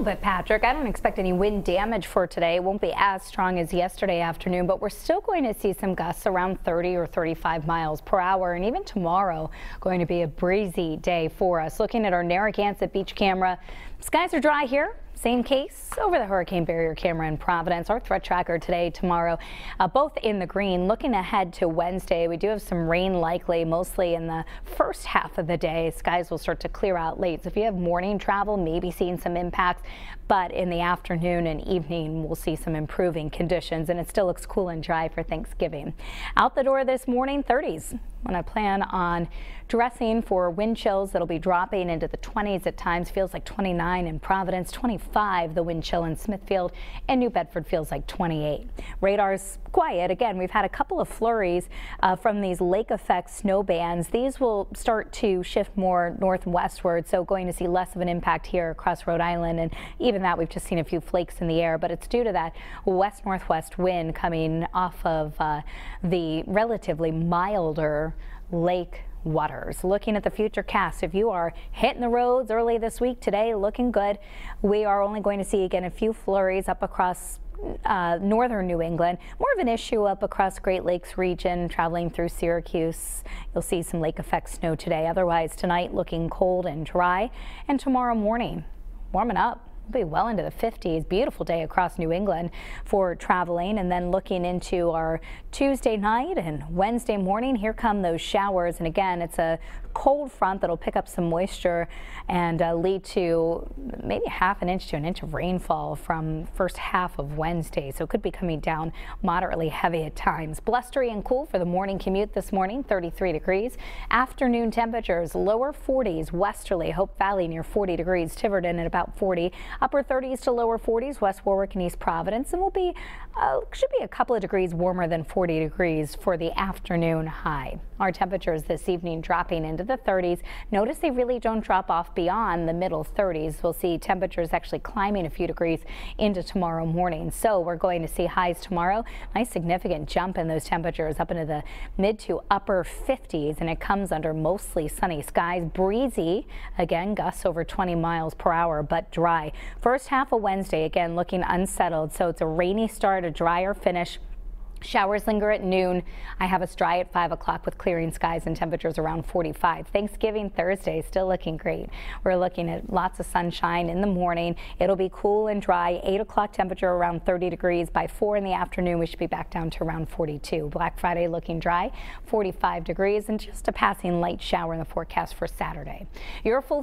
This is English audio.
little bit, Patrick. I don't expect any wind damage for today. It won't be as strong as yesterday afternoon, but we're still going to see some gusts around 30 or 35 miles per hour. And even tomorrow, going to be a breezy day for us. Looking at our Narragansett beach camera, skies are dry here. Same case over the hurricane barrier camera in Providence. Our threat tracker today, tomorrow, uh, both in the green. Looking ahead to Wednesday, we do have some rain likely, mostly in the first half of the day. Skies will start to clear out late. So if you have morning travel, maybe seeing some impacts, but in the afternoon and evening, we'll see some improving conditions, and it still looks cool and dry for Thanksgiving. Out the door this morning, 30s. When I plan on dressing for wind chills that'll be dropping into the 20s at times, feels like 29 in Providence, 25 the wind chill in Smithfield, and New Bedford feels like 28. Radar's quiet. Again, we've had a couple of flurries uh, from these lake effect snow bands. These will start to shift more north and westward, so going to see less of an impact here across Rhode Island. And even that, we've just seen a few flakes in the air, but it's due to that west northwest wind coming off of uh, the relatively milder lake waters. Looking at the Futurecast, if you are hitting the roads early this week today, looking good, we are only going to see again a few flurries up across uh, northern New England. More of an issue up across Great Lakes region, traveling through Syracuse. You'll see some lake effect snow today. Otherwise, tonight looking cold and dry, and tomorrow morning warming up be well into the 50s. Beautiful day across New England for traveling. And then looking into our Tuesday night and Wednesday morning, here come those showers. And again, it's a cold front that'll pick up some moisture and uh, lead to maybe half an inch to an inch of rainfall from first half of Wednesday. So it could be coming down moderately heavy at times. Blustery and cool for the morning commute this morning, 33 degrees. Afternoon temperatures, lower 40s, Westerly, Hope Valley near 40 degrees, Tiverton at about 40. Upper 30s to lower 40s, West Warwick and East Providence, and will be uh, should be a couple of degrees warmer than 40 degrees for the afternoon high. Our temperatures this evening dropping into the 30s. Notice they really don't drop off beyond the middle 30s. We'll see temperatures actually climbing a few degrees into tomorrow morning. So we're going to see highs tomorrow. Nice significant jump in those temperatures up into the mid to upper 50s, and it comes under mostly sunny skies. Breezy again, gusts over 20 miles per hour, but dry. First half of Wednesday, again, looking unsettled. So it's a rainy start, a drier finish. Showers linger at noon. I have us dry at 5 o'clock with clearing skies and temperatures around 45. Thanksgiving Thursday still looking great. We're looking at lots of sunshine in the morning. It'll be cool and dry. 8 o'clock temperature around 30 degrees. By 4 in the afternoon, we should be back down to around 42. Black Friday looking dry, 45 degrees, and just a passing light shower in the forecast for Saturday. Your full